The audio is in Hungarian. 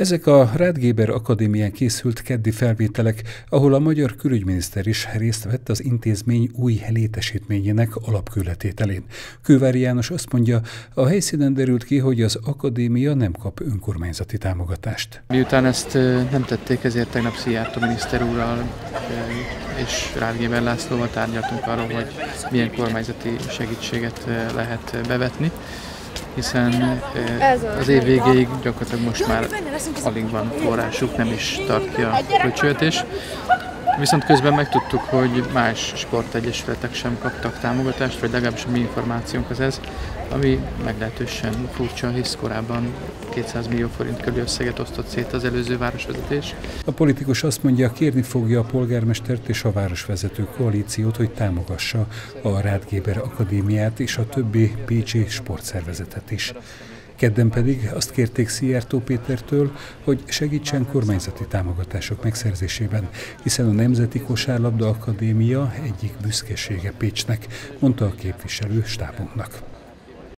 Ezek a Rádgéber Akadémián készült keddi felvételek, ahol a magyar külügyminiszter is részt vett az intézmény új létesítményének alapkületételén. Kővári János azt mondja, a helyszínen derült ki, hogy az akadémia nem kap önkormányzati támogatást. Miután ezt nem tették, ezért tegnap Szijjártó miniszter úrral és Rádgéber Lászlóval tárgyaltunk arról, hogy milyen kormányzati segítséget lehet bevetni hiszen az év végéig gyakorlatilag most már alig van forrásuk, nem is tart ki a költségvetés. Viszont közben megtudtuk, hogy más sportegyesületek sem kaptak támogatást, vagy legalábbis a mi információnk az ez, ami meglehetősen furcsa, hisz korábban 200 millió forint körül összeget osztott szét az előző városvezetés. A politikus azt mondja, kérni fogja a polgármestert és a városvezető koalíciót, hogy támogassa a Rádgéber Akadémiát és a többi pécsi sportszervezetet is. Kedden pedig azt kérték Szijjártó Pétertől, hogy segítsen kormányzati támogatások megszerzésében, hiszen a Nemzeti Kosárlabda Akadémia egyik büszkesége Pécsnek, mondta a képviselő stábunknak.